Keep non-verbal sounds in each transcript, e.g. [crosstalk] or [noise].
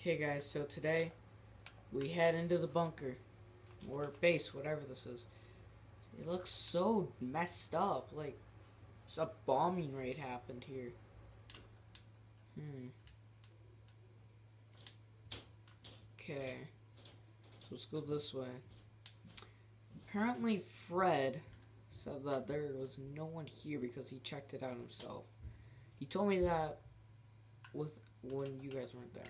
Okay, guys, so today we head into the bunker or base, whatever this is. It looks so messed up. Like, a bombing raid happened here. Hmm. Okay. So let's go this way. Apparently, Fred said that there was no one here because he checked it out himself. He told me that with when you guys weren't there.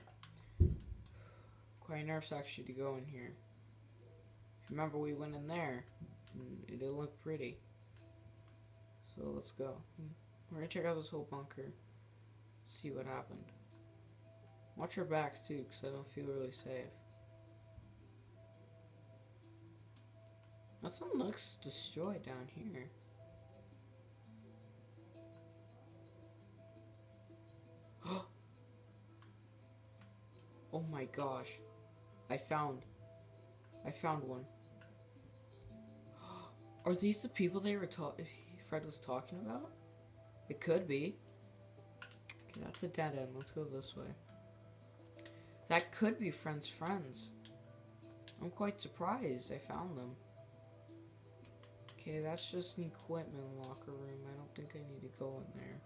Quite nervous actually to go in here. Remember we went in there and it didn't look pretty. So let's go. Hmm. We're gonna check out this whole bunker. See what happened. Watch our backs too, because I don't feel really safe. Nothing looks destroyed down here. [gasps] oh my gosh. I found. I found one. [gasps] Are these the people they were talking? Fred was talking about? It could be. Okay, that's a dead end. Let's go this way. That could be friends' friends. I'm quite surprised I found them. Okay, that's just an equipment locker room. I don't think I need to go in there.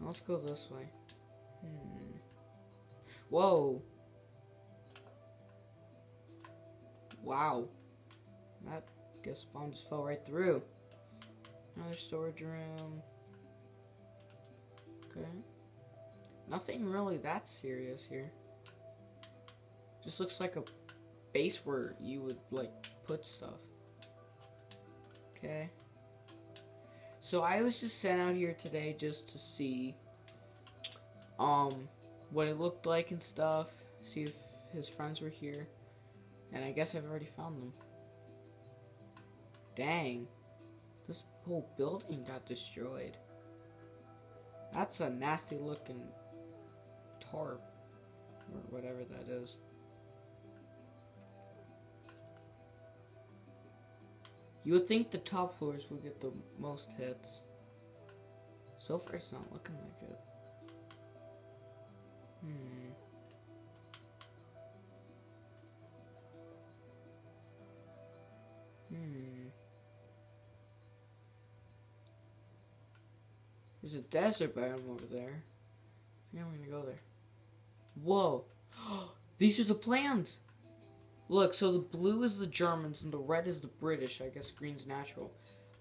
Now let's go this way. Hmm. Whoa! Wow. That guess bomb just fell right through. Another storage room. Okay. Nothing really that serious here. Just looks like a base where you would like put stuff. Okay. So I was just sent out here today just to see um what it looked like and stuff, see if his friends were here. And I guess I've already found them. Dang. This whole building got destroyed. That's a nasty looking tarp. Or whatever that is. You would think the top floors would get the most hits. So far, it's not looking like it. Hmm. Hmm. There's a desert biome over there. I think I'm gonna go there. Whoa! [gasps] These are the plans! Look, so the blue is the Germans and the red is the British. I guess green's natural.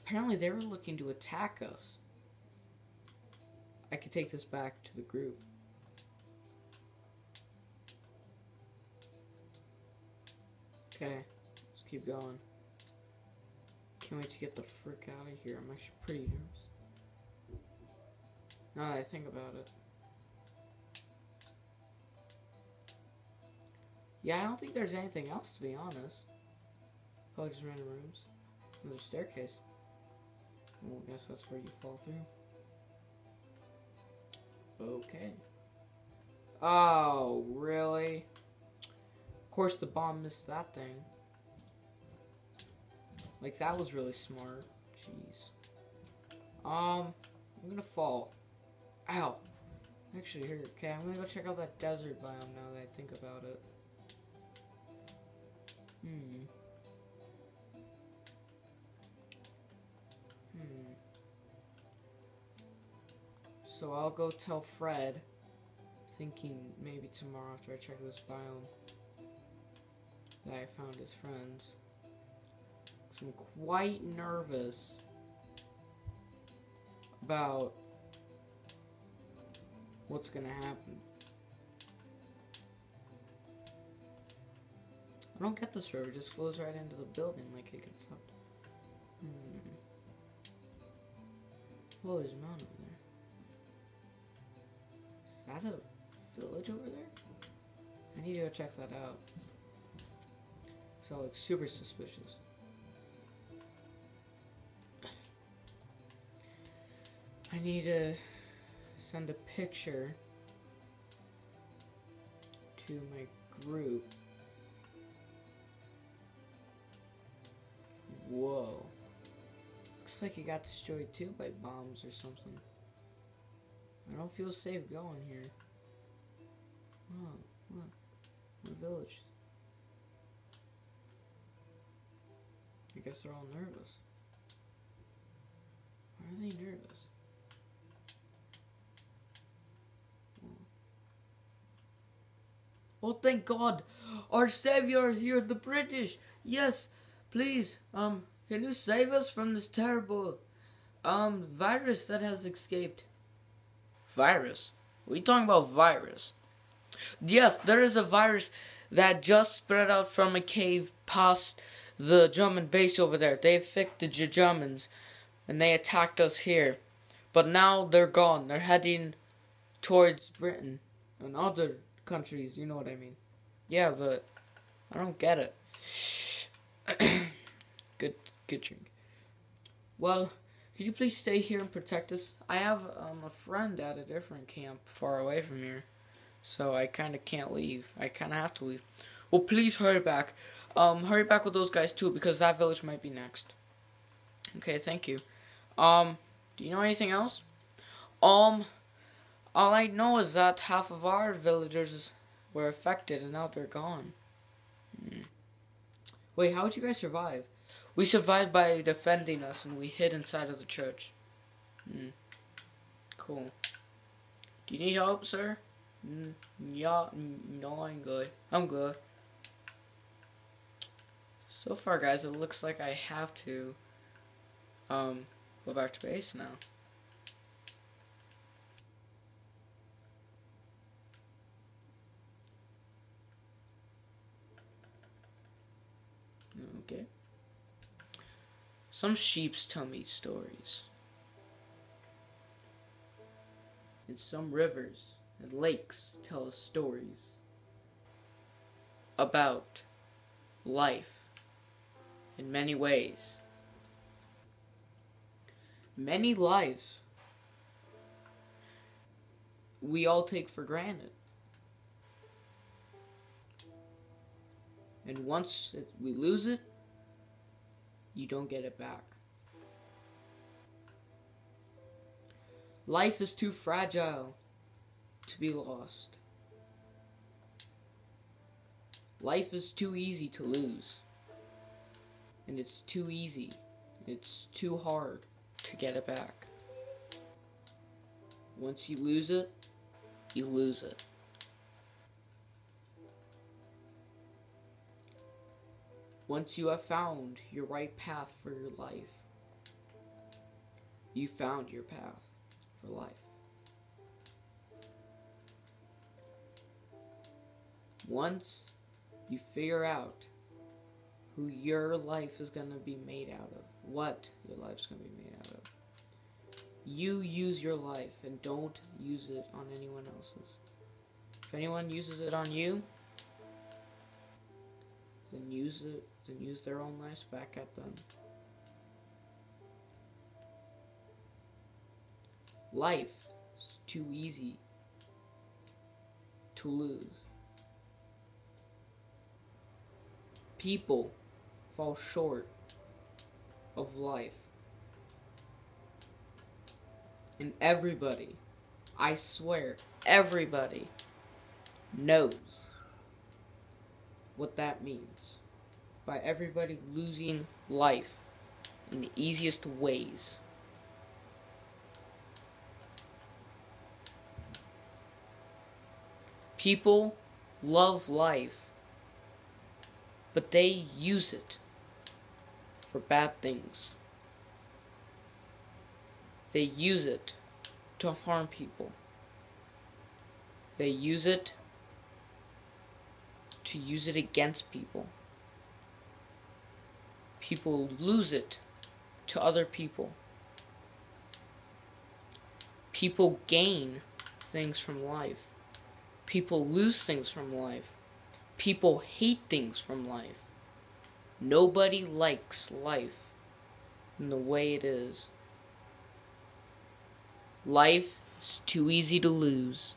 Apparently they were looking to attack us. I could take this back to the group. Okay, let's keep going. Can't wait to get the frick out of here. I'm actually pretty nervous. Now that I think about it. Yeah, I don't think there's anything else to be honest. Probably just random rooms. Another staircase. Well, I guess that's where you fall through. Okay. Oh, really? Course the bomb missed that thing. Like, that was really smart. Jeez. Um, I'm gonna fall. Ow. Actually, here, okay, I'm gonna go check out that desert biome now that I think about it. Hmm. Hmm. So I'll go tell Fred, thinking maybe tomorrow after I check this biome, that I found his friends. I'm quite nervous about what's gonna happen. I don't get road. It just flows right into the building like it gets up. Hmm. Whoa, there's a mountain over there. Is that a village over there? I need to go check that out. So looks super suspicious. I need to send a picture to my group. Whoa. Looks like it got destroyed too by bombs or something. I don't feel safe going here. Oh? My village. Guess they're all nervous. Why are they nervous? Oh, thank God! Our savior is here, the British! Yes, please, um, can you save us from this terrible, um, virus that has escaped? Virus? What are you talking about, virus? Yes, there is a virus that just spread out from a cave past the German base over there. They affected the Germans and they attacked us here. But now they're gone. They're heading towards Britain and other countries, you know what I mean. Yeah, but I don't get it. [coughs] good good drink. Well, can you please stay here and protect us? I have um, a friend at a different camp far away from here. So I kind of can't leave. I kind of have to leave. Well, please hurry back. Um, hurry back with those guys too, because that village might be next. Okay, thank you. Um, do you know anything else? Um, all I know is that half of our villagers were affected and now they're gone. Hmm. Wait, how did you guys survive? We survived by defending us and we hid inside of the church. Hmm. Cool. Do you need help, sir? Mm, yeah, no, I'm good. I'm good. So far, guys, it looks like I have to um, go back to base now. Okay. Some sheeps tell me stories. And some rivers and lakes tell us stories about life in many ways. Many lives we all take for granted. And once we lose it, you don't get it back. Life is too fragile to be lost. Life is too easy to lose. And it's too easy. It's too hard to get it back. Once you lose it, you lose it. Once you have found your right path for your life, you found your path for life. Once you figure out who your life is going to be made out of, what your life is going to be made out of, you use your life and don't use it on anyone else's. If anyone uses it on you, then use it, then use their own lives back at them. Life is too easy to lose. people fall short of life. And everybody, I swear, everybody knows what that means. By everybody losing life in the easiest ways. People love life but they use it for bad things. They use it to harm people. They use it to use it against people. People lose it to other people. People gain things from life. People lose things from life. People hate things from life. Nobody likes life in the way it is. Life is too easy to lose.